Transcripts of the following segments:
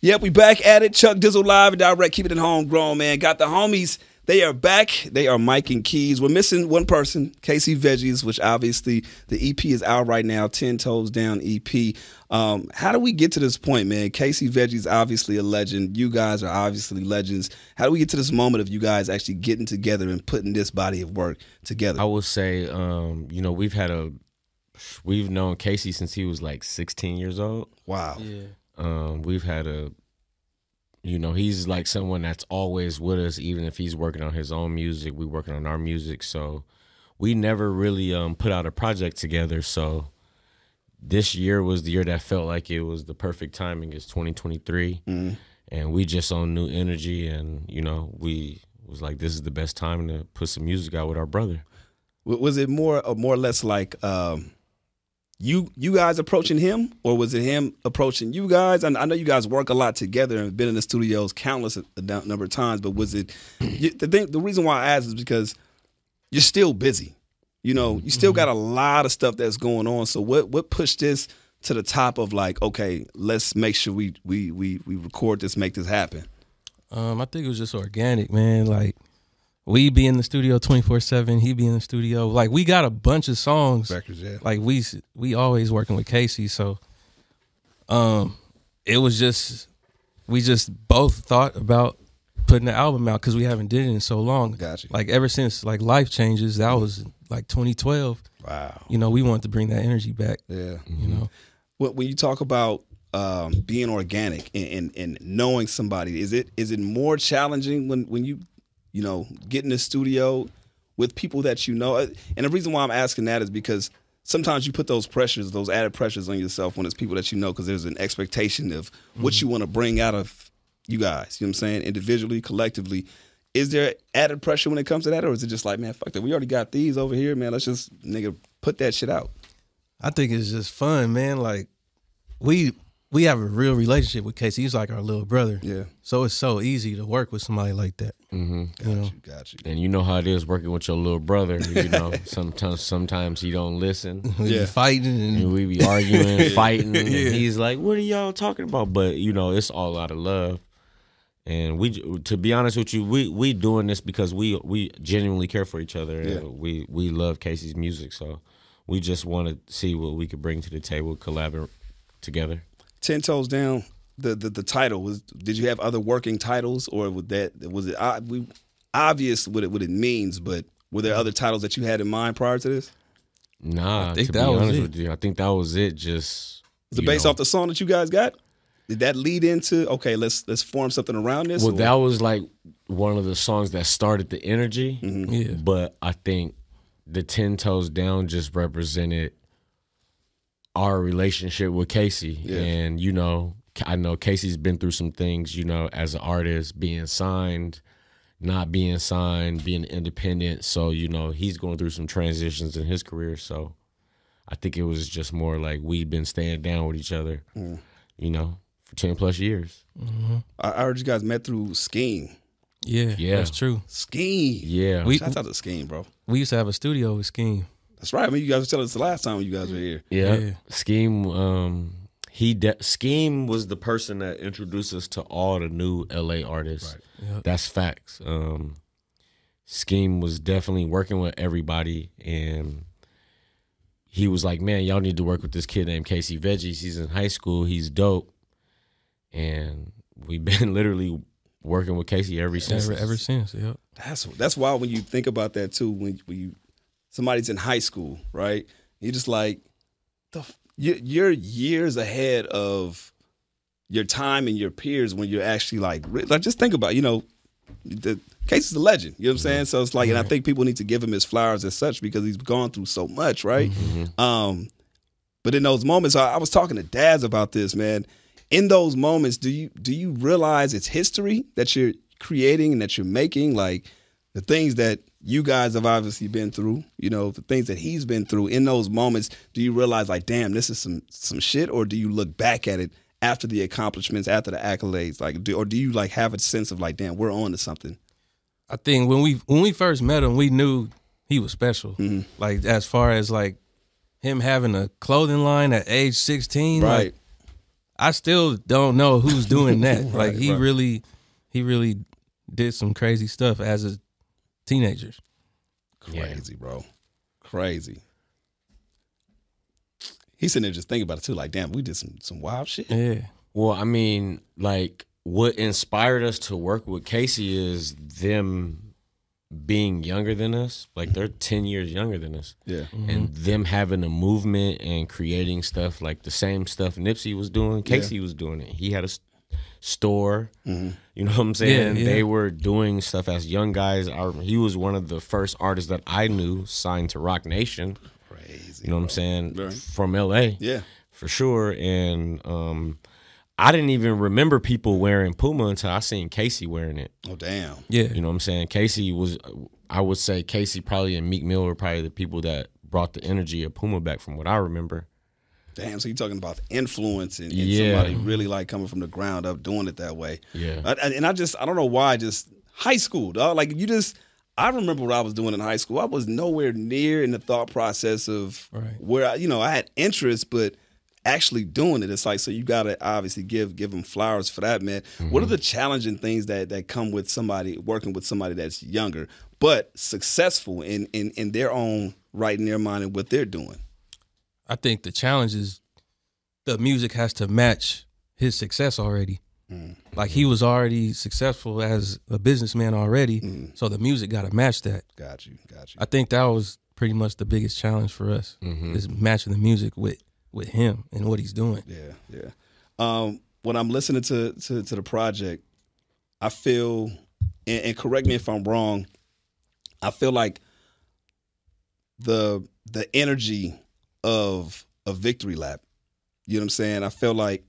Yep, we back at it. Chuck Dizzle live and direct, keep it in homegrown, man. Got the homies. They are back. They are Mike and Keys. We're missing one person, Casey Veggies, which obviously the EP is out right now, 10 Toes Down EP. Um, how do we get to this point, man? Casey Veggies obviously a legend. You guys are obviously legends. How do we get to this moment of you guys actually getting together and putting this body of work together? I will say, um, you know, we've had a, we've known Casey since he was like 16 years old. Wow. Yeah. Um, we've had a, you know, he's like someone that's always with us, even if he's working on his own music. We working on our music, so we never really um, put out a project together. So this year was the year that felt like it was the perfect timing. It's 2023, and we just on new energy, and you know, we was like, this is the best time to put some music out with our brother. Was it more or more or less like um, you you guys approaching him, or was it him approaching you guys? And I know you guys work a lot together and been in the studios countless a- a number of times. But was it you, the thing? The reason why I asked is because you're still busy. You know, you still got a lot of stuff that's going on. So what what pushed this to the top of like, okay, let's make sure we we we we record this, make this happen. Um, I think it was just organic, man. Like we be in the studio twenty four seven. He be in the studio. Like we got a bunch of songs. Records, yeah. Like we we always working with Casey, so um, it was just we just both thought about putting the album out because we haven't did it in so long. Gotcha. Like ever since like Life Changes, that was like twenty twelve. Wow. You know, we wanted to bring that energy back. Yeah. You know, When when you talk about um, being organic and, and, and knowing somebody, is it is it more challenging when when you you know get in the studio with people that you know? And the reason why I'm asking that is because sometimes you put those pressures, those added pressures on yourself when it's people that you know, because there's an expectation of what mm-hmm. you want to bring out of you guys. You know what I'm saying? Individually, collectively. Is there added pressure when it comes to that, or is it just like, man, fuck that? We already got these over here, man. Let's just nigga put that shit out. I think it's just fun, man. Like we we have a real relationship with Casey. He's like our little brother. Yeah. So it's so easy to work with somebody like that. Mm-hmm. You know. Got you. And you know how it is working with your little brother. You know, sometimes sometimes he don't listen. We Yeah. be fighting and And we be arguing, fighting. And he's like, "What are y'all talking about?" But you know, it's all out of love. And we, to be honest with you, we we doing this because we we genuinely care for each other. Yeah. And we we love Casey's music, so we just want to see what we could bring to the table, collaborate together. Ten toes down. The, the the title was. Did you have other working titles, or was that was it? I, we obvious what it what it means, but were there other titles that you had in mind prior to this? Nah, I think to that be was honest it. with you, I think that was it. Just Was it based know. off the song that you guys got? Did that lead into okay? Let's let's form something around this. Well, or- that was like one of the songs that started the energy. Mm-hmm. Yeah. But I think the Ten Toes Down just represented our relationship with Casey. Yeah. And, you know, I know Casey's been through some things, you know, as an artist, being signed, not being signed, being independent. So, you know, he's going through some transitions in his career. So I think it was just more like we've been staying down with each other, Mm. you know, for 10 plus years. I, I heard you guys met through Skeme. yeah, Yeah. that's true. Skeme. Yeah. We- Shout out to Skeme, bro. We used to have a studio with Skeme. That's right. I mean, you guys were telling us the last time you guys were here. Yeah. Yeah. Skeme um he de- Skeme was the person that introduced us to all the new LA artists. Yep. That's facts. Um Skeme was definitely working with everybody and he was like, "Man, y'all need to work with this kid named Casey Veggies. He's in high school. He's dope." And we've been literally working with Casey ever since. Ever, ever since. Yep. That's that's why when you think about that too, when when you somebody's in high school, right? You're just like, the f- you're, years ahead of your time and your peers when you're actually like, like just think about, you know, the case is a legend. You know what I'm saying? So it's like, and I think people need to give him his flowers as such because he's gone through so much, right? Um, but in those moments, I, I was talking to dads about this, man. In those moments, do you do you realize it's history that you're creating and that you're making? Like the things that you guys have obviously been through, you know, the things that he's been through. In those moments, do you realize like, damn, this is some some shit, or do you look back at it after the accomplishments, after the accolades, like, do, or do you like have a sense of like, damn, we're on to something? I think when we when we first met him, we knew he was special. Mm-hmm. Like as far as like him having a clothing line at age sixteen, Right. Like, I still don't know who's doing that. like he right. really, he really did some crazy stuff as a teenager. Yeah. Crazy, bro. Crazy. He's sitting there just thinking about it too. Like, damn, we did some some wild shit. Yeah, Well, I mean, like what inspired us to work with Casey is them being younger than us. Like they're 10 years younger than us. Yeah. Mm-hmm. And them having a movement and creating stuff like the same stuff Nipsey was doing, Casey was doing it. He had a s- store. You know what I'm saying? Yeah, yeah. They were doing stuff as young guys. I, he was one of the first artists that I knew signed to Roc Nation. Crazy. You know what I'm saying? Right. From LA Yeah. for sure. And um, I didn't even remember people wearing Puma until I seen Casey wearing it. Oh damn. yeah. You know what I'm saying? Casey was, I would say Casey probably and Meek Mill were probably the people that brought the energy of Puma back from what I remember. Damn. So you're talking about influence and, and Yeah. somebody really like coming from the ground up doing it that way. Yeah. I, and I just I don't know why just high school, dog. Like you just I remember what I was doing in high school. I was nowhere near in the thought process of Right. where I, you know I had interest, but actually doing it, it's like so you got to obviously give give them flowers for that, man. What are mm-hmm. the challenging things that that come with somebody working with somebody that's younger but successful in in in their own right in their mind and what they're doing? I think the challenge is the music has to match his success already. Mm. Like he was already successful as a businessman already, mm. so the music got to match that. Got you, got you. I think that was pretty much the biggest challenge for us mm-hmm. is matching the music with with him and what he's doing. Yeah, yeah. Um, when I'm listening to to, to the project, I feel, and, and correct me if I'm wrong, I feel like the the energy of a victory lap. You know what I'm saying? I feel like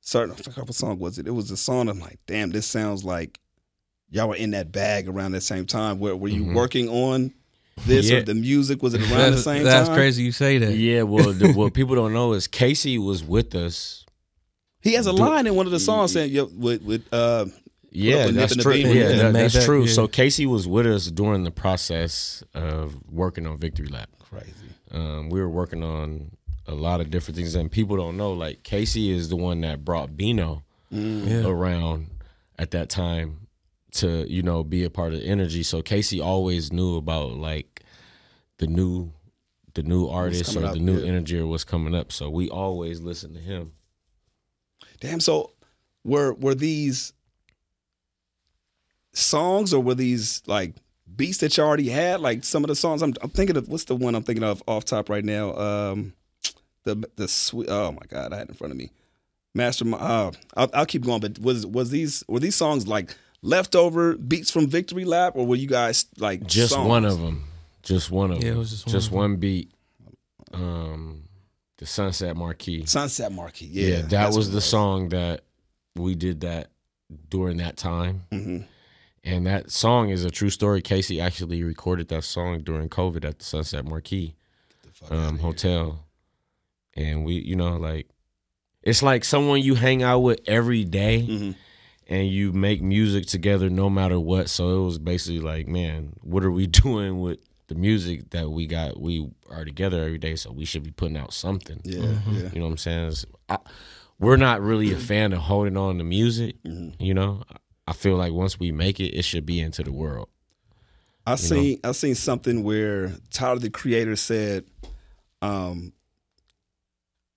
certain a couple song was it? It was a song. I'm like, damn, this sounds like y'all were in that bag around that same time. Where were you working on this or the music? Was it around the That's, same that's time? crazy you say that. Yeah, well, the, what people don't know is Casey was with us. He has a line in one of the songs saying, "Yo, with with uh, Yeah, that's the true. Yeah, Yeah, that- that's Maybach, true. yeah. So Casey was with us during the process of working on Victory Lap. crazy." Um, we were working on a lot of different things, and people don't know. Like Casey is the one that brought Bino Yeah. around at that time to you know be a part of the energy. So Casey always knew about like the new the new artists or coming the up, new yeah. energy or what's coming up. So we always listen to him. Damn. So, were were these songs or were these like beats that you already had? Like some of the songs. I'm, I'm thinking of what's the one I'm thinking of off top right now. Um, the the sweet. Oh my god, I had it in front of me. Master. Uh, I'll, I'll keep going. But was was these were these songs like leftover beats from Victory Lap, or were you guys like Just songs? one of them. Just one of them. Yeah, it was just one just of 'em. one beat. Um, the Sunset Marquis. Sunset Marquis? Yeah, Yeah, that was what it the song that we did that during that time. Mhm. And that song is a true story. Casey actually recorded that song during COVID at the Sunset Marquis um, hotel. And we, you know, like, it's like someone you hang out with every day Mhm. and you make music together no matter what. So it was basically like, man, what are we doing with the music that we got? We are together every day, so we should be putting out something. Yeah, Mm-hmm. yeah. You know what I'm saying? I, we're not really a fan of holding on to music. You know, I feel like once we make it, it should be into the world. I seen I seen something where Tyler the Creator said, um,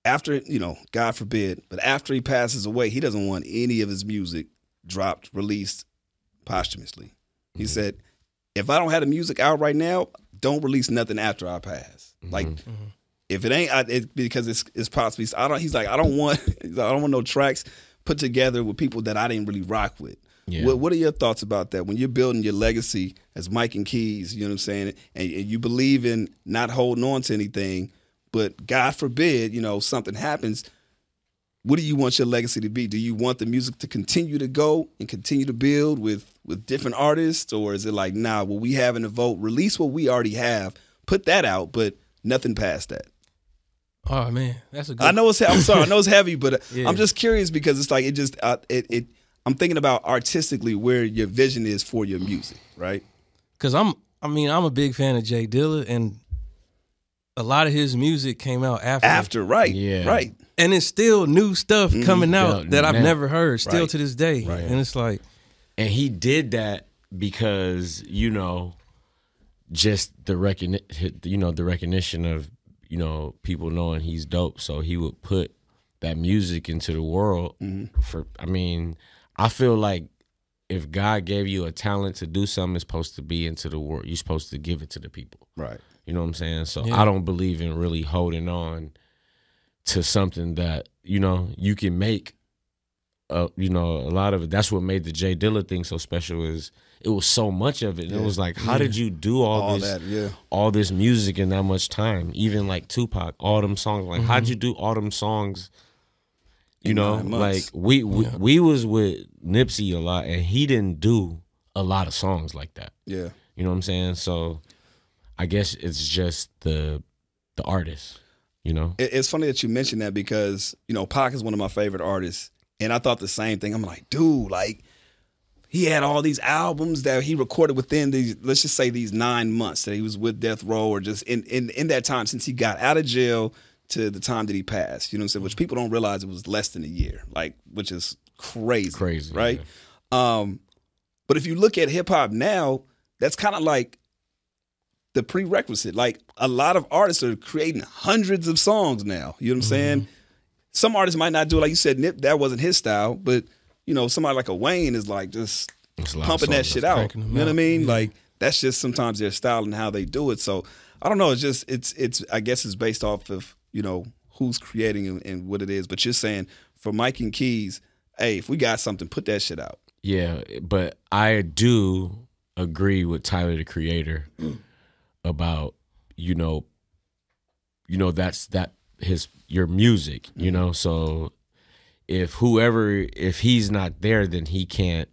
after you know, God forbid, but after he passes away, he doesn't want any of his music dropped, released posthumously. He mm-hmm. said, if I don't have the music out right now, don't release nothing after I pass. Mm-hmm. Like mm-hmm. if it ain't I, it, because it's it's possibly I don't. He's like I don't want he's like, I don't want no tracks put together with people that I didn't really rock with. Yeah. What, what are your thoughts about that? When you're building your legacy as Mike and Keys, you know what I'm saying, and, and you believe in not holding on to anything, but God forbid, you know, something happens. What do you want your legacy to be? Do you want the music to continue to go and continue to build with with different artists, or is it like, nah, what we have in the vote, release what we already have, put that out, but nothing past that? Oh man, that's a good. I know it's. I'm sorry. I know it's heavy, but Yeah. I'm just curious because it's like it just. Uh, it, it. I'm thinking about artistically where your vision is for your music, right? Cause I'm, I mean, I'm a big fan of J Dilla, and a lot of his music came out after. After, right? Yeah. Right. and it's still new stuff mm-hmm. coming out Yeah, that I've now. never heard still Right. to this day. Right. And it's like, and he did that because you know just the recognition you know the recognition of you know people knowing he's dope so he would put that music into the world mm-hmm. for i mean i feel like if god gave you a talent to do something it's supposed to be into the world you're supposed to give it to the people Right. you know what i'm saying so Yeah. i don't believe in really holding on to something that you know you can make uh, you know, a lot of it. That's what made the J Dilla thing so special. Is it was so much of it. And It was like, how did you do all, All this, that, yeah. all this music in that much time? Even like Tupac, all them songs. Like, how'd you do all them songs? You In know, like we we, we was with Nipsey a lot, and he didn't do a lot of songs like that. Yeah. You know what I'm saying? So, I guess it's just the the artist. You know, It- It's funny that you mentioned that because, you know, Pac is one of my favorite artists. And I thought the same thing. I'm like, dude, like, he had all these albums that he recorded within these, let's just say these nine months that he was with Death Row or just in, in, in that time since he got out of jail to the time that he passed. You know what I'm saying? Which people don't realize it was less than a year, like, which is crazy. Crazy, Right? Um, but if you look at hip hop now, that's kind of like the prerequisite. Like a lot of artists are creating hundreds of songs now. You know what I'm saying? Some artists might not do it, like you said, Nip, that wasn't his style, but you know, somebody like a Wayne is like just It's a lot of pumping that shit out. You know what I mean? Yeah. Like that's just sometimes their style and how they do it. So I don't know. It's just it's it's I guess it's based off of you know who's creating and, and what it is. But you're saying for Mike and Keys, hey, if we got something, put that shit out. Yeah, but I do agree with Tyler the Creator about you know, you know that's that his your music, you mm-hmm. know. So if whoever if he's not there, then he can't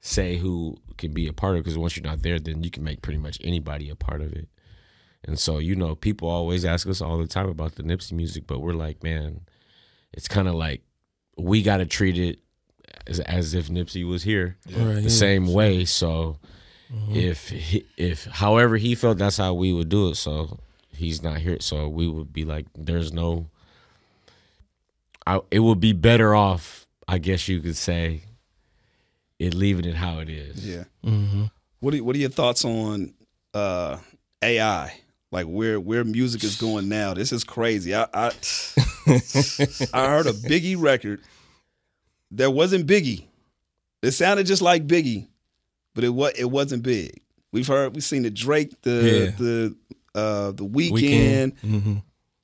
say who can be a part of. Because once you're not there, then you can make pretty much anybody a part of it. And so you know, people always ask us all the time about the Nipsey music, but we're like, man, it's kind of like we got to treat it as, as if Nipsey was here Right, the yeah. same way. So if he, if however he felt, that's how we would do it. So he's not here, so we would be like, there's no. I, it would be better off, I guess you could say, it leaving it how it is. Yeah. hmm What are, what are your thoughts on uh, AI? Like where where music is going now? This is crazy. I I, I heard a Biggie record that wasn't Biggie. It sounded just like Biggie, but it was it wasn't big. We've heard we've seen the Drake, the Yeah. the uh, the Weeknd. Weeknd. hmm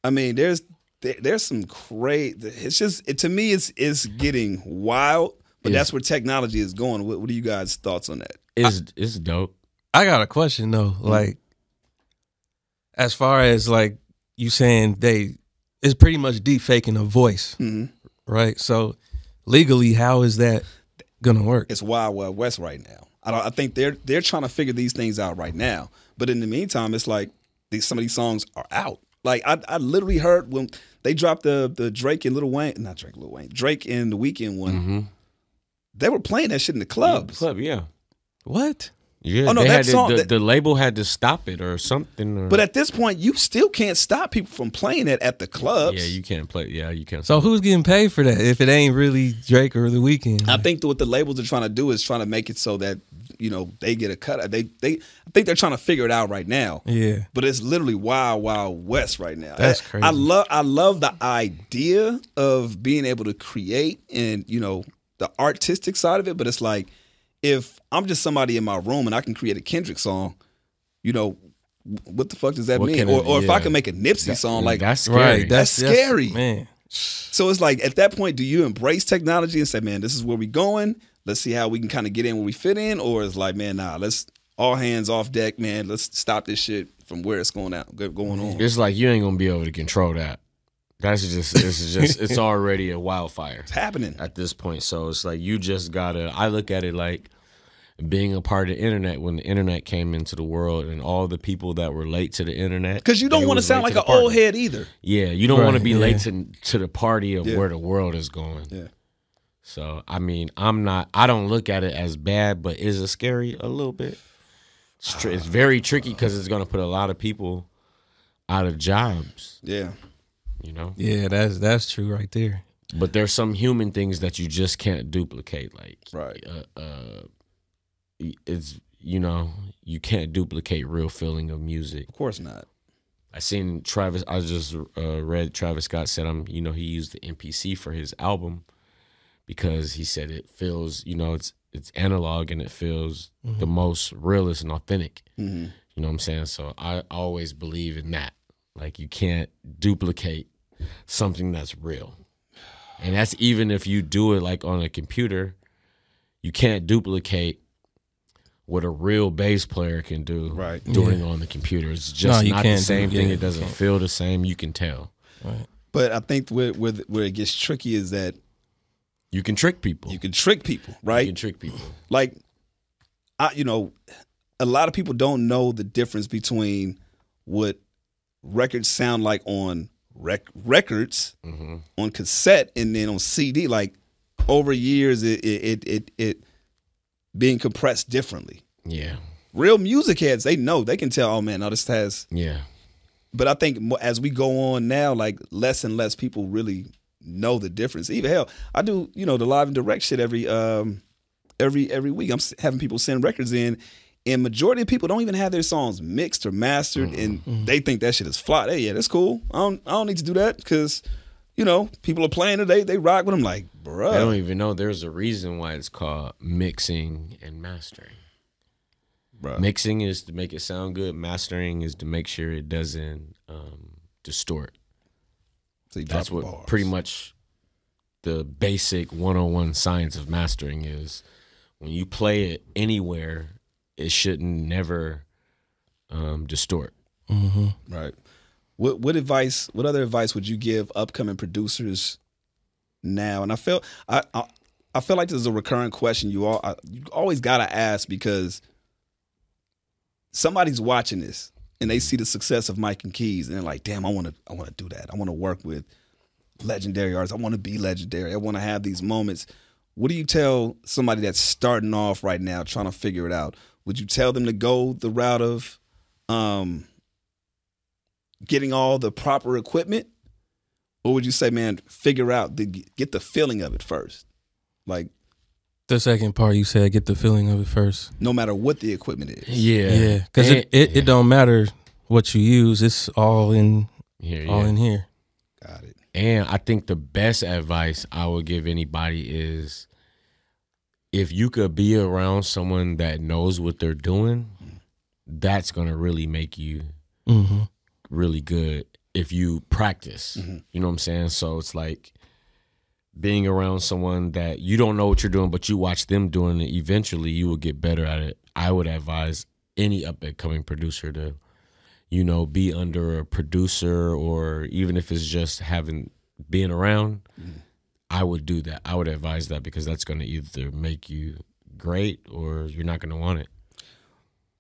I mean, there's there, there's some crazy. It's just it, to me, it's it's getting wild. But Yeah. that's where technology is going. What, what are you guys' thoughts on that? It's it's dope. I got a question though. Like, as far as like you saying they, it's pretty much deep faking a voice, hmm right? So legally, how is that gonna work? It's wild wild west right now. I don't. I think they're they're trying to figure these things out right now. But in the meantime, it's like these some of these songs are out. Like I, I literally heard when they dropped the the Drake and Lil Wayne, not Drake, Lil Wayne, Drake and the Weeknd one. Mm-hmm. They were playing that shit in the clubs. Club, yeah. What? Yeah, Oh, no, they that had to- song- the, that- the label had to stop it or something. Or, But at this point, you still can't stop people from playing it at the clubs. yeah, you can't play. Yeah, you can't. So who's getting paid for that if it ain't really Drake or The Weeknd? I think that what the labels are trying to do is trying to make it so that you know they get a cut. They they I think they're trying to figure it out right now. yeah. But it's literally wild, wild west right now. That's I- crazy. I love I love the idea of being able to create and you know the artistic side of it. But it's like if I'm just somebody in my room and I can create a Kendrick song, you know, what the fuck does that What mean? Or, it- or if I can make a Nipsey song, like that's scary. Right. That's, That's scary. man. so it's like at that point, do you embrace technology and say, man, this is where we going? Let's see how we can kind of get in where we fit in, or it's like, man, nah, let's all hands off deck, man. Let's stop this shit from where it's going out, going on. It's like you ain't gonna be able to control that. That's just this is just it's already a wildfire It's happening. at this point. So it's like you just gotta. I look at it like being a part of the internet when the internet came into the world and all the people that were late to the internet. Because you don't want to sound like an old head either. Yeah, you don't want to be yeah. late to to the party of Yeah. where the world is going. Yeah. So I mean, I'm not. I don't look at it as bad, but is it scary a little bit? It's, tr- it's very tricky because it's going to put a lot of people out of jobs. Yeah. You know, Yeah, that's that's true right there. but there's some human things that you just can't duplicate. Like, Right. uh, uh, it's you know you can't duplicate real feeling of music. Of course not. I seen Travis. I just uh, read Travis Scott said I'm. You know, he used the MPC for his album because he said it feels. You know, it's it's analog and it feels the most realist and authentic. hmm You know what I'm saying? So I always believe in that. Like you can't duplicate something that's real. And that's even if you do it like on a computer, you can't duplicate what a real bass player can do Right. doing on the computer. It's just you not the same thing. yeah, It doesn't feel the same. You can tell. Right. But I think where, where where it gets tricky is that You can trick people. you can trick people, right? You can trick people. like I you know, a lot of people don't know the difference between what records sound like on rec- records hmm on cassette and then on CD. Like over years, it it it it, it being compressed differently. Yeah. Real music heads, they know they can tell. Oh man, now this has. Yeah. But I think as we go on now, like less and less people really know the difference. Even hell, I do you know the live and direct shit every um every every week. I'm having people send records in. And majority of people don't even have their songs mixed or mastered, and they think that shit is fly. Hey, yeah, that's cool. I don't, I don't need to do that because, you know, people are playing it. They they rock with them. Like, bruh, I don't even know. There's a reason why it's called mixing and mastering. bruh. Mixing is to make it sound good. Mastering is to make sure it doesn't um, distort. So you That's what bars. pretty much the basic 101 science of mastering is. When you play it anywhere, it shouldn't never um, distort. hmm Right. What what advice? What other advice would you give upcoming producers now? And I feel I I, I feel like this is a recurring question you all I, you always gotta ask because somebody's watching this and they see the success of Mike and Keys and they're like, damn, I want to I want to do that. I want to work with legendary artists. I want to be legendary. I want to have these moments. What do you tell somebody that's starting off right now, trying to figure it out? Would you tell them to go the route of um, getting all the proper equipment, or would you say, man, figure out the get the feeling of it first? Like, The second part you said, get the feeling of it first. no matter what the equipment is. Yeah, Yeah, because it, it, it don't matter what you use. It's all in Yeah, all yeah. in here. Got it. And I think the best advice I would give anybody is if you could be around someone that knows what they're doing, that's going to really make you hmm really good if you practice. Mhm. You know what I'm saying? So it's like being around someone that you don't know what you're doing, but you watch them doing it, eventually you will get better at it. I would advise any up and coming producer to, you know, be under a producer or even if it's just having being around, I would do that. I would advise that because that's going to either make you great or you're not going to want it.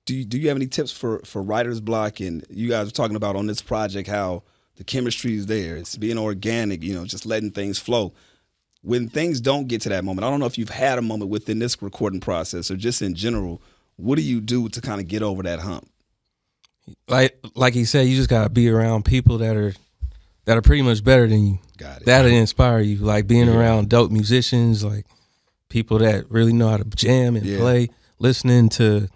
Do you, do you have any tips for for writer's block? And you guys were talking about on this project how the chemistry is there. It's being organic. You know, just letting things flow. When things don't get to that moment, I don't know if you've had a moment within this recording process or just in general. What do you do to kind of get over that hump? Like like he said, you just gotta be around people that are that are pretty much better than you. Got it. That'll inspire you. Like being around dope musicians, like people that really know how to jam and Yeah. play. Listening to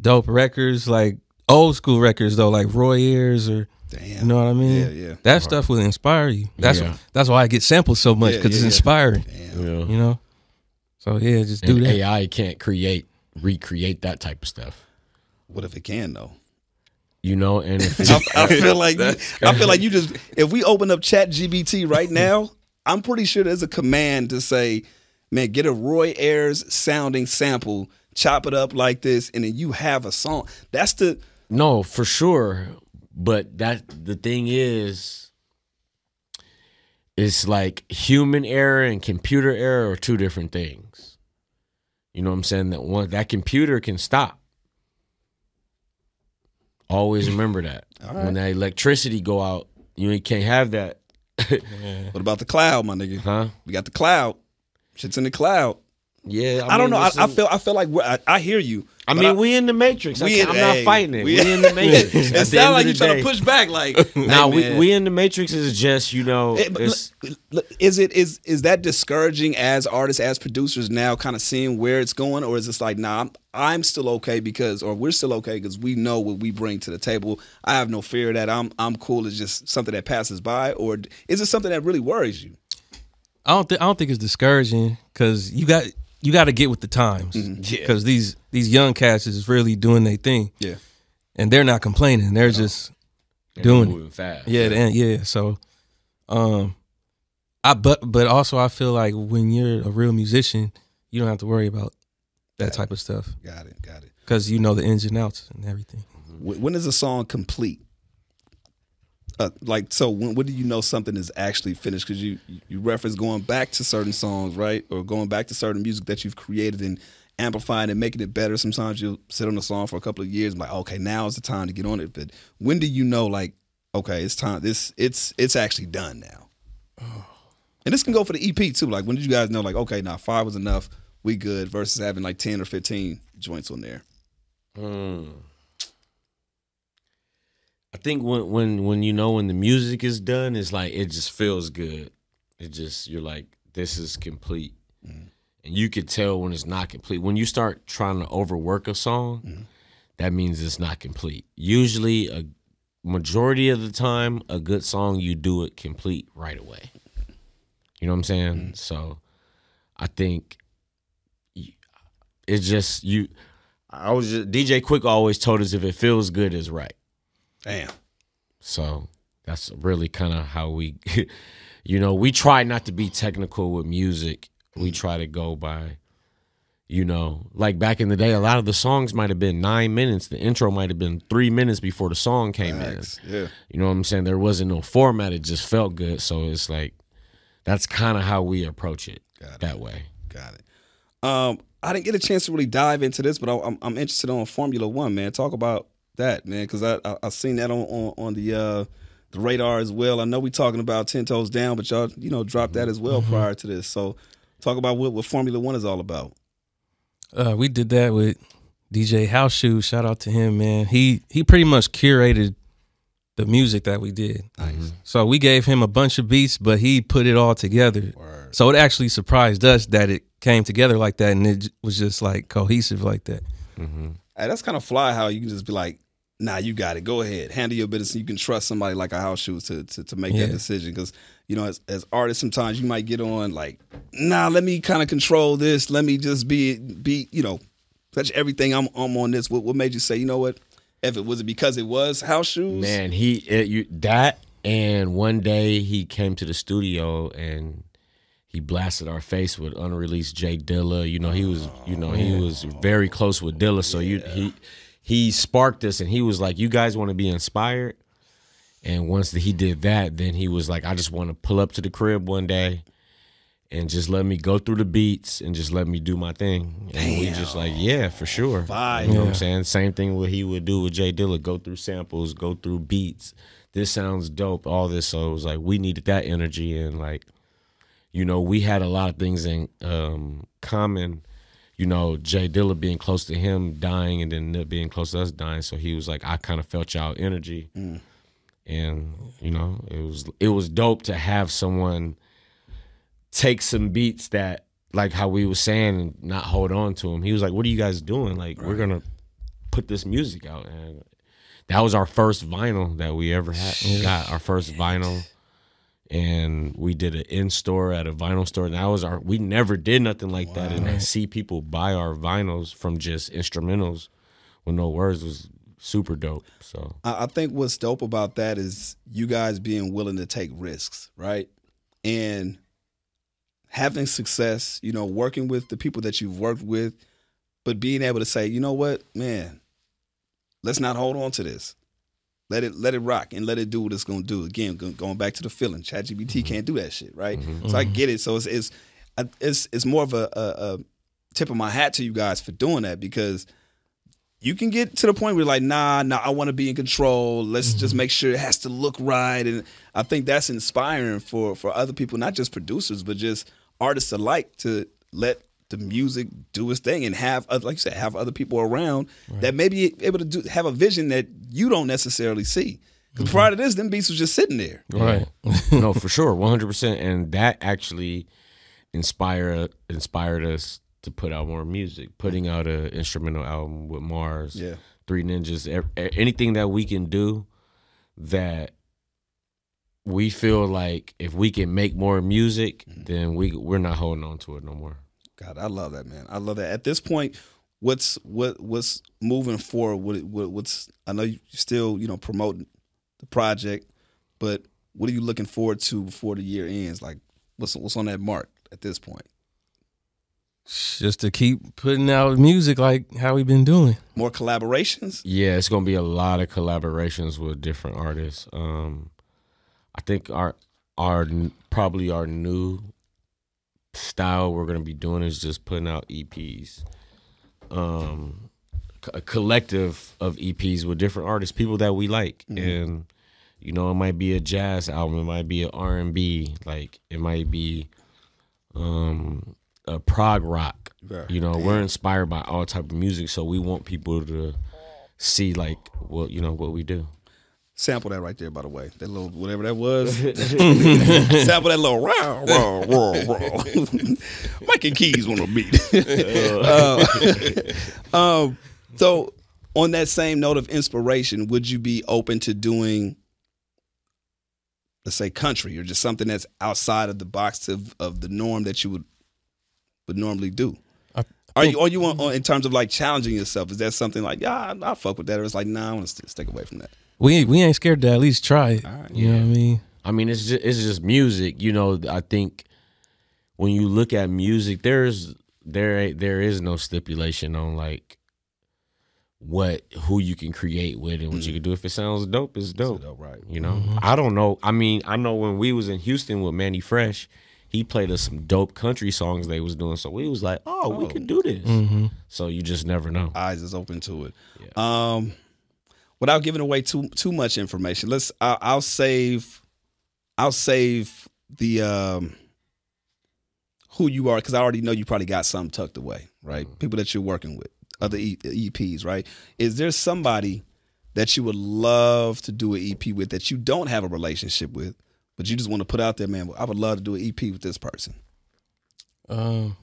dope records, like old school records though, like Roy Ayers or Damn. you know what I mean. Yeah, yeah. That stuff will inspire you. That's Yeah. that's why I get samples so much because yeah, it's yeah. inspiring. Damn. You know. So yeah, just do that. AI can't create, recreate that type of stuff. What if it can though? You know, and if I, I feel like you, I feel like you just if we open up Chat GPT right now, I'm pretty sure there's a command to say, man, get a Roy Ayers sounding sample, chop it up like this, and then you have a song. That's the No, for sure. But that the thing is, it's like human error and computer error are two different things. You know what I'm saying? That one that computer can stop. Always remember that. Right. When that electricity go out, you can't have that. what about the cloud, my nigga? Huh? We got the cloud. Shit's in the cloud. Yeah. I, don't know. I, I feel I feel like I, I hear you. I mean, I- we in the matrix. We in, I'm not hey, fighting it. we- We, in the matrix. it At sounds like you the trying day- to push back. Like, Now hey, we we in the matrix is just you know but it's, look- look, is it is is that discouraging as artists as producers now kind of seeing where it's going or is it like nah I'm, I'm still okay because or we're still okay because we know what we bring to the table I have no fear that I'm I'm cool it's just something that passes by or is it something that really worries you I don't think I don't think it's discouraging because you got you got to get with the times Mm-hmm. Yeah. because these these young cats is really doing their thing yeah and they're not complaining. They're just and doing it. fast. Yeah, yeah, yeah. So, um, I but but also I feel like when you're a real musician, you don't have to worry about that type of stuff got it got it because you know the ins and outs and everything. Wh- when is a song complete uh, like so when, when do you know something is actually finished? Because you you reference going back to certain songs right? Or going back to certain music that you've created and amplifying and making it better. Sometimes you'll sit on a song for a couple of years and like okay now is the time to get on it. But when do you know like okay it's time this it's it's actually done now? And this can go for the ep too. Like when did you guys know like okay now five was enough we good versus having like 10 or 15 joints on there? Hmm. I think when when when you know when the music is done, it's like it just feels good. It just you're like this is complete, mm-hmm. and you could tell when it's not complete. When you start trying to overwork a song, mm-hmm. that means it's not complete. Usually, a majority of the time, a good song you do it complete right away. You know what I'm saying? Mm-hmm. So, I think it's just you. I was just DJ Quik always told us if it feels good, it's right. Damn So that's really kind of how we, you know, we try not to be technical with music. We try to go by, you know, like back in the day, a lot of the songs might have been nine minutes. The intro might have been three minutes before the song came Facts. in. yeah You know what I'm saying? There wasn't no format. It just felt good. So it's like, that's kind of how we approach it Got it. that way. Got it. Um, I didn't get a chance to really dive into this, but I, I'm I'm interested on Formula One, man. Talk about that, man, because I, I I seen that on on, on the uh, the radar as well. I know we talking about ten toes down, but y'all you know dropped that as well prior to this. So talk about what, what Formula One is all about. Uh, we did that with DJ House Shoes. Shout out to him, man. He he pretty much curated the music that we did. Nice. So we gave him a bunch of beats, but he put it all together. Word. So it actually surprised us that it came together like that, and it was just like cohesive like that. Hey, that's kind of fly how you can just be like, nah, you got it. Go ahead, handle your business. You can trust somebody like a house shoes to to, to make Yeah. that decision because you know, as as artists, sometimes you might get on like, nah, let me kind of control this. Let me just be be you know, touch everything. I'm I'm on this. What what made you say, you know what? If it was it because it was house shoes, Man, he it, you, that and one day he came to the studio and he blasted our face with unreleased J Dilla. You know, he was you know, he oh, was very close with Dilla. So you he he sparked this and he was like, You guys want to be inspired? And once he did that, then he was like, I just want to pull up to the crib one day and just let me go through the beats and just let me do my thing. And we just like, yeah, for sure. Fire. You know what I'm saying? Same thing what he would do with J Dilla, go through samples, go through beats. This sounds dope, all this. So it was like we needed that energy and like, you know, we had a lot of things in um common. You know, J Dilla being close to him dying and then Nip being close to us dying. So he was like, I kind of felt y'all energy. Mm. And, you know, it was it was dope to have someone take some beats that like how we was saying and not hold on to him. He was like, "What are you guys doing? Like, we're gonna put this music out." And that was our first vinyl that we ever had. Got our first vinyl, and we did an in store at a vinyl store. And that was our. We never did nothing like that, and I see people buy our vinyls from just instrumentals with no words was super dope. So I I think what's dope about that is you guys being willing to take risks, right? And having success, you know, working with the people that you've worked with, but being able to say, you know what, man, let's not hold on to this. Let it let it rock and let it do what it's gonna do. Again, going back to the feeling, ChatGPT mm-hmm. can't do that shit, right? Mm-hmm. So I mm-hmm. get it. So it's it's uh, it's it's more of a, a, a tip of my hat to you guys for doing that because you can get to the point where you're like, nah, nah, I want to be in control. Let's just make sure it has to look right. And I think that's inspiring for for other people, not just producers, but just artists alike, to let the music do its thing and have uh, like you said have other people around that may be able to do have a vision that you don't necessarily see. Because prior to this, them beats was just sitting there. Right. no, for sure, one hundred percent, and that actually inspired inspired us to put out more music. Putting out an instrumental album with Mars, Yeah. Three Ninjas, anything that we can do that we feel like if we can make more music, then we we're not holding on to it no more. God, I love that, man. I love that. At this point, what's what what's moving forward? What, what what's I know you still you know promoting the project, but what are you looking forward to before the year ends? Like, what's what's on that mark at this point? Just to keep putting out music like how we've been doing. More collaborations. Yeah, it's gonna be a lot of collaborations with different artists. Um, I think our our probably our new style we're gonna be doing is just putting out EPs, um, a collective of EPs with different artists, people that we like, and you know it might be a jazz album, it might be an R and B, like it might be um, a prog rock. Right. You know, we're inspired by all type of music, so we want people to see like what you know what we do. Sample that right there, by the way. That little whatever that was. Sample that little row, row, row, row. Mike and Keys want to beat. uh, um, so, on that same note of inspiration, would you be open to doing, let's say, country or just something that's outside of the box of, of the norm that you would would normally do? Are you are you on, on- in terms of like challenging yourself? Is that something like yeah, I, I fuck with that, or it's like nah, I want to stick away from that? We we ain't scared to at least try it. All right. you know what I mean? I mean, it's just it's just music. You know, I think when you look at music, there's there there is no stipulation on like what who you can create with and what you can do. If it sounds dope, it's dope. dope, right. You know, I don't know. I mean, I know when we was in Houston with Mannie Fresh, he played us some dope country songs they was doing. So we was like, oh, we can do this. Mm-hmm. So you just never know. eyes is open to it. Um, without giving away too too much information, let's. I'll, I'll save. I'll save the um, who you are because I already know you probably got some tucked away, right? People that you're working with, other e- EPs, right? Is there somebody that you would love to do an EP with that you don't have a relationship with, but you just want to put out there, man? I would love to do an EP with this person. Um,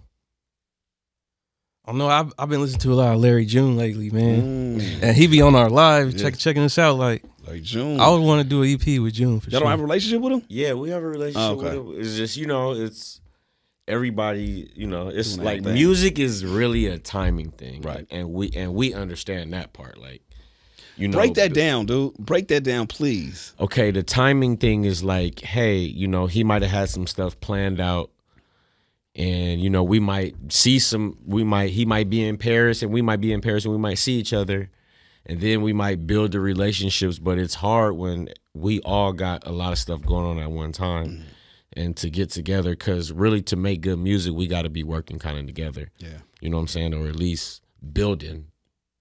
I don't know. I've I've been listening to a lot of Larry June lately, man, Mm, and he be on our live Yeah. check checking us out. Like like June. I would want to do an EP with June for Y'all sure. don't have a relationship with him? Yeah, we have a relationship Oh, okay. with it. It's just you know, it's everybody. You know, it's Doing like their music is really a timing thing, Right. And we and we understand that part. Like, you know, Break that down, dude. Break that down, please. Okay, the timing thing is like, hey, you know, he might have had some stuff planned out. And you know, we might see some. We might he might be in Paris, and we might be in Paris, and we might see each other, and then we might build the relationships. But it's hard when we all got a lot of stuff going on at one time, and to get together. Because really, to make good music, we got to be working kind of together. Yeah. You know what I'm saying, or at least building.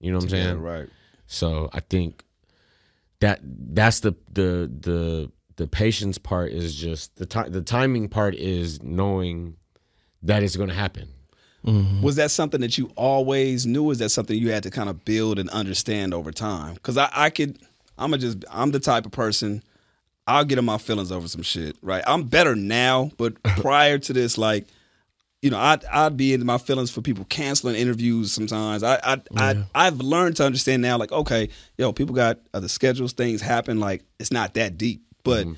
You know what I'm saying? right. So I think that that's the the the the patience part is just the time the timing part is knowing that it's going to happen. Mm-hmm. Was that something that you always knew? Is that something you had to kind of build and understand over time? Because I, I could, I'm a just, I'm the type of person. I'll get in my feelings over some shit, right? I'm better now, but prior to this, like, you know, I'd I'd be in my feelings for people canceling interviews sometimes. I I, I I've learned to understand now, like, okay, yo, people got other schedules, things happen, like it's not that deep. But mm-hmm.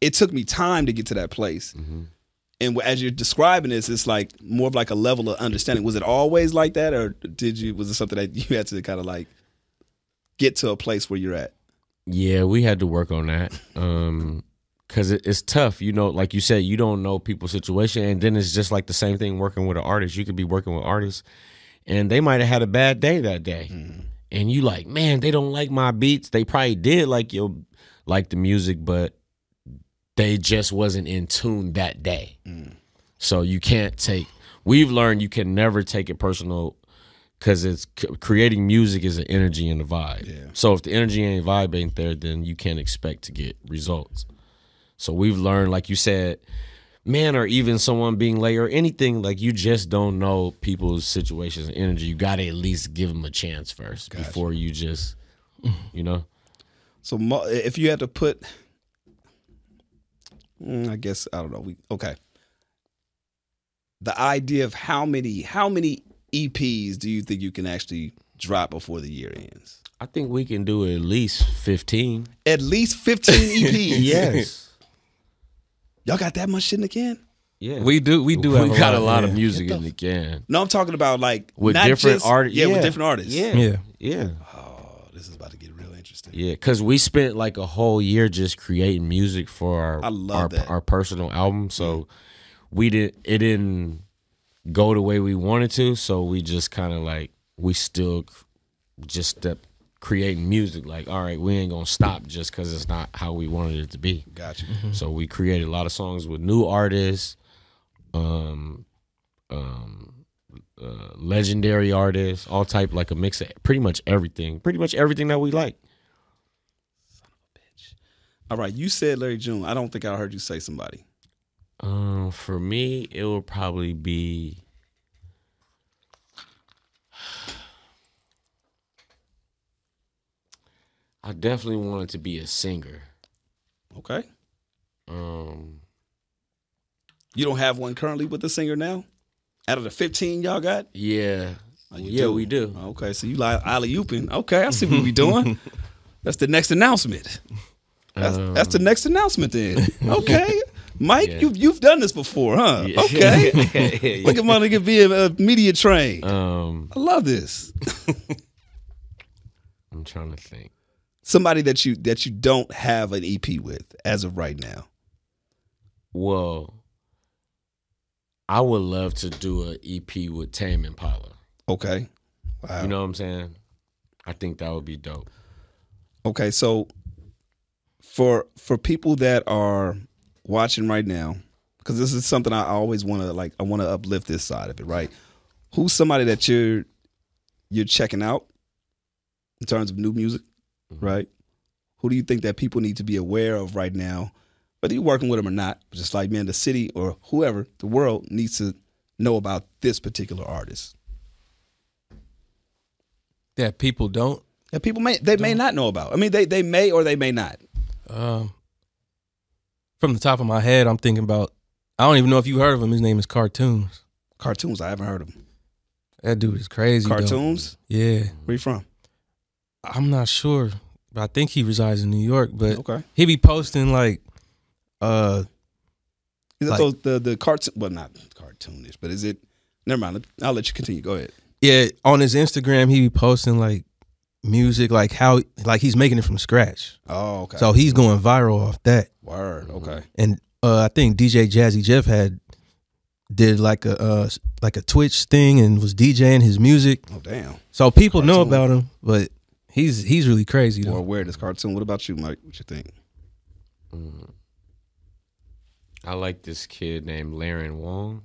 it took me time to get to that place. Mm-hmm. And as you're describing this, it's like more of like a level of understanding. Was it always like that, or did you? Was it something that you had to kind of like get to a place where you're at? Yeah, we had to work on that. Um cuz it, it's tough, you know, like you said you don't know people's situation and then it's just like the same thing working with an artist. You could be working with artists and they might have had a bad day that day. And you like, "Man, they don't like my beats." They probably did like your like the music, but they just wasn't in tune that day. So you can't take. We've learned you can never take it personal because it's creating music is an energy and a vibe. Yeah. So if the energy and vibe ain't there, then you can't expect to get results. So we've learned, like you said, man, or even someone being late or anything, like you just don't know people's situations and energy. You got to at least give them a chance first Gotcha. before you just, you know. So if you had to put, Mm, Mm, I guess I don't know. We okay. The idea of how many how many EPs do you think you can actually drop before the year ends? I think we can do at least fifteen. At least fifteen EPs. Yes. y'all got that much shit in the can? Yeah. We do. We do. We have got a a lot of yeah. music Get in the the can No, I'm talking about like with not different just- artists. Yeah, with different artists. Yeah, Yeah. yeah, Oh, this is about to get real interesting. yeah. Because we spent like a whole year just creating music for our I love our, that. our personal album. So we did it didn't go the way we wanted to. So we just kind of like we still just stepped creating music. Like, all right, we ain't gonna stop just because it's not how we wanted it to be. Got you. So we created a lot of songs with new artists, um, um, uh, legendary artists, all type like a mix of pretty much everything, pretty much everything that we like. Son of a bitch. All right, you said Larry June. I don't think I heard you say somebody. Um, for me, it will probably be. I definitely wanted to be a singer. Okay. Um, You don't have one currently with a singer now? Out of the 15 y'all got? yeah, Oh, yeah, we do. Okay, so you like alley ooping. Okay, I see what we doing. That's the next announcement. That's, that's the next announcement then. Okay. Mike, Yeah. you've you've done this before, huh? Yeah. Okay. Look at my nigga being a media trained. Um, I love this. I'm trying to think. Somebody that you that you don't have an EP with as of right now. Well, I would love to do an EP with Tame Impala. Okay. Wow. You know what I'm saying? I think that would be dope. Okay, so for for people that are watching right now, because this is something I always want to like, I want to uplift this side of it, right? Who's somebody that you're you're checking out in terms of new music, mm-hmm. right? Who do you think that people need to be aware of right now, whether you're working with them or not? Just like man, the city or whoever, the world needs to know about this particular artist. that people don't. That people may they may not know about. I mean, they they may or they may not. Um, from the top of my head, I'm thinking about. I don't even know if you heard of him. His name is Cartoons. Cartoons, I haven't heard of him. That dude is crazy. though. Cartoons, Yeah, where you from? I'm not sure, but I think he resides in New York. But Okay. he be posting like, uh, Is it Like- those the the cartoon? Well, not cartoonish, but is it? Never mind. I'll let you continue. Go ahead. yeah, on his Instagram, he be posting like music, like how like he's making it from scratch. Oh, okay. So he's going viral off that. word. Okay. and uh, I think DJ Jazzy Jeff had did like a uh, like a Twitch thing and was DJing his music. Oh, damn. So people know about him, but he's he's really crazy Or though. where this cartoon? What about you, Mike? What you think? Mm. I like this kid named Laren Wong.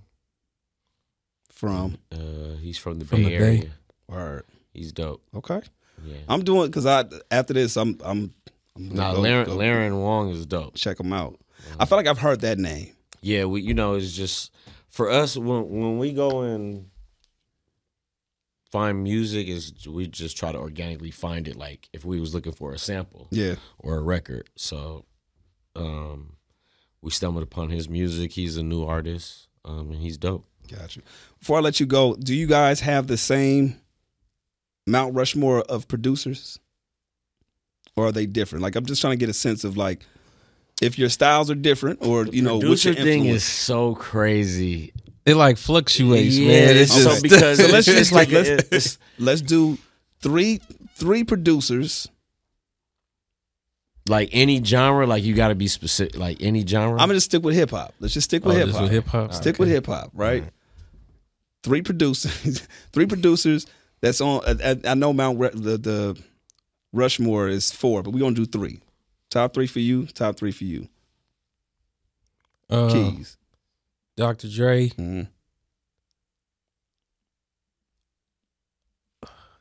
From Uh, he's from the From Bay the Bay. Area. word. He's dope. Okay. Yeah. I'm doing because I after this I'm I'm. I'm Nah, go- Laren, go Laren Wong is dope. Check him out. I feel like I've heard that name. Yeah, we you know it's just for us when when we go and find music is we just try to organically find it like if we was looking for a sample Yeah. or a record. So um we stumbled upon his music. He's a new artist. Um and he's dope. Got you. Before I let you go, do you guys have the same Mount Rushmore of producers? Or are they different? Like I'm just trying to get a sense of like if your styles are different or you know what's Producer your thing influence? is so crazy. It like fluctuates, Yeah, man. It's so because so let's just like like a- let's, it's- let's do three three producers. Like any genre, like you got to be specific. Like any genre. I'm gonna just stick with hip hop. Let's just stick Oh, with hip hop. hip hop. Stick with hip hop, right? Three producers, three producers. That's on. I, I know Mount Ru- the the Rushmore is four, but we're gonna do three. Top three for you. Top three for you. Uh, Keys. Dr. Dre, Mhm.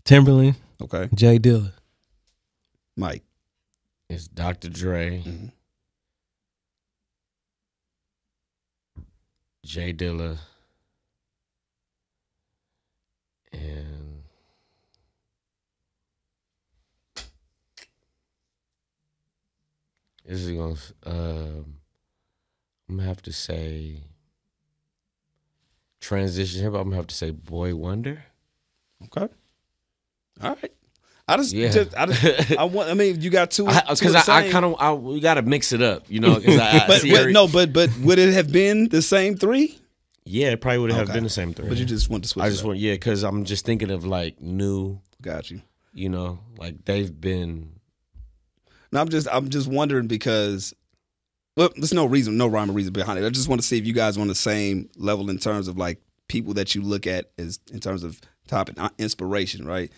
Timbaland, Okay, J Dilla. Mike. It's Dr. Dre, Mhm. J Dilla, and this is gonna. Um, I'm gonna have to say transition here, hop. I'm gonna have to say Boy Wonder. Okay. All right. I just, Yeah. just I, just I want. I mean, you got two. Because the I, I, kind of I, we got to mix it up, you know. I, I But, no, but but would it have been the same three? yeah, it probably would have Okay. been the same three. But you just want to switch. I just up. want yeah, because I'm just thinking of like new, got you. you know, like they've been No, I'm just I'm just wondering because well, there's no reason, no rhyme or reason behind it. I just want to see if you guys are on the same level in terms of like people that you look at as in terms of topic uh, inspiration, right?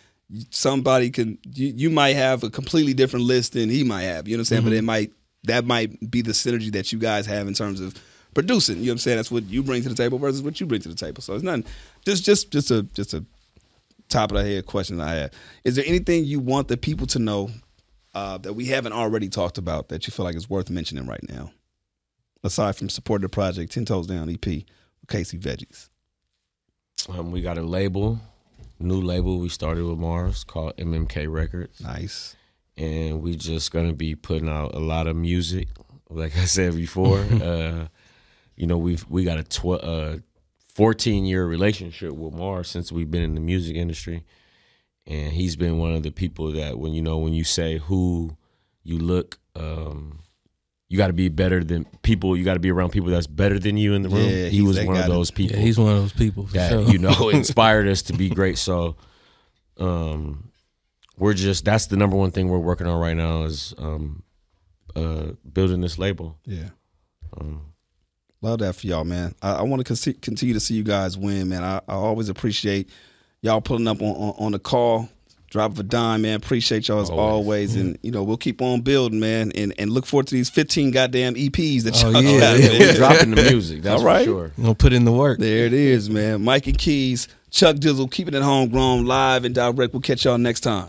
Somebody can you, you might have a completely different list than he might have. You know what I'm saying? But it might that might be the synergy that you guys have in terms of producing. You know what I'm saying? That's what you bring to the table versus what you bring to the table. So it's nothing. Just just just a just a top of the head question I had. Is there anything you want the people to know uh, that we haven't already talked about that you feel like is worth mentioning right now? Aside from supporting the project, Ten Toes Down EP, with Casey Veggies. um, we got a label, new label we started with Mars called MMK Records, Nice. and we just gonna be putting out a lot of music. Like I said before, uh, you know we've we got a tw- uh, 14 year relationship with Mars since we've been in the music industry, and he's been one of the people that when you know when you say who you look. Um, you got to be better than people. You got to be around people that's better than you in the room. Yeah, he was one of those people Yeah, he's one of those people for that sure. you know inspired us to be great. So, um, we're just that's the number one thing we're working on right now is um, uh, building this label. Yeah. Um, Love that for y'all, man. I, I want to con- continue to see you guys win, man. I, I always appreciate y'all pulling up on, on, on the call. Drop of a dime, man. Appreciate y'all as always. Always. And, mm-hmm. you know, we'll keep on building, man. And, and look forward to these 15 goddamn EPs that Oh, y'all yeah. got, Yeah, man. we're dropping the music. That's All right. for sure. You know, put in the work. There it is, man. Mike and Keys, Chuck Dizzle, keeping it homegrown, live and direct. We'll catch y'all next time.